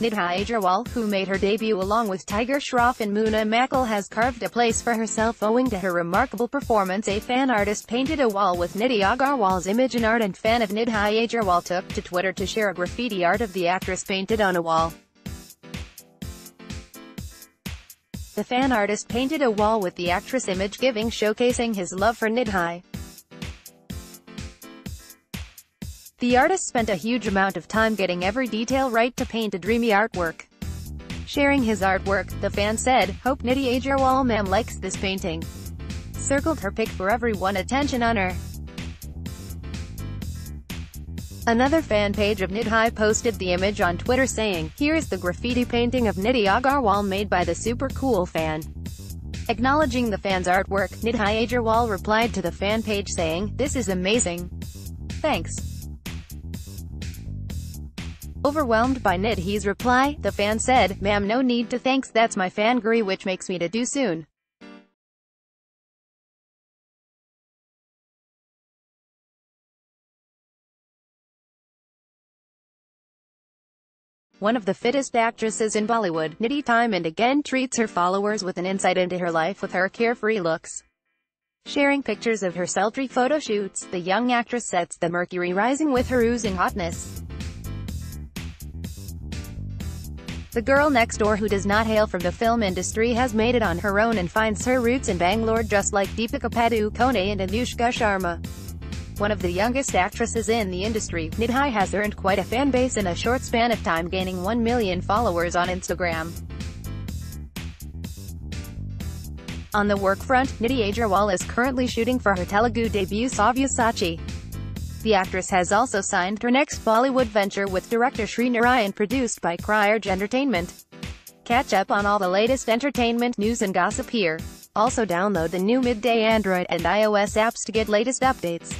Nidhi Agarwal, who made her debut along with Tiger Shroff and Munna Michael has carved a place for herself owing to her remarkable performance. A fan artist painted a wall with Nidhi Agarwal's image and An ardent fan of Nidhi Agarwal took to Twitter to share a graffiti art of the actress painted on a wall. The fan artist painted a wall with the actress image giving showcasing his love for Nidhi. The artist spent a huge amount of time getting every detail right to paint a dreamy artwork. Sharing his artwork, the fan said, Hope Nidhi Agarwal ma'am likes this painting. Circled her pic for everyone attention on her. Another fan page of Nidhi posted the image on Twitter saying, Here is the graffiti painting of Nidhi Agarwal made by the super cool fan. Acknowledging the fan's artwork, Nidhi Agarwal replied to the fan page saying, This is amazing. Thanks. Overwhelmed by Nidhi's reply, the fan said, Ma'am no need to thanks that's my fangirl which makes me to do soon. One of the fittest actresses in Bollywood, Nidhi time and again treats her followers with an insight into her life with her carefree looks. Sharing pictures of her sultry photo shoots, the young actress sets the mercury rising with her oozing hotness. The girl next door who does not hail from the film industry has made it on her own and finds her roots in Bangalore just like Deepika Padukone and Anushka Sharma. One of the youngest actresses in the industry, Nidhi has earned quite a fan base in a short span of time gaining 1 million followers on Instagram. On the work front, Nidhi Agarwal is currently shooting for her Telugu debut Savyasachi. The actress has also signed her next Bollywood venture with director Sri Narayan produced by KriArj Entertainment. Catch up on all the latest entertainment news and gossip here. Also download the new Midday Android and iOS apps to get latest updates.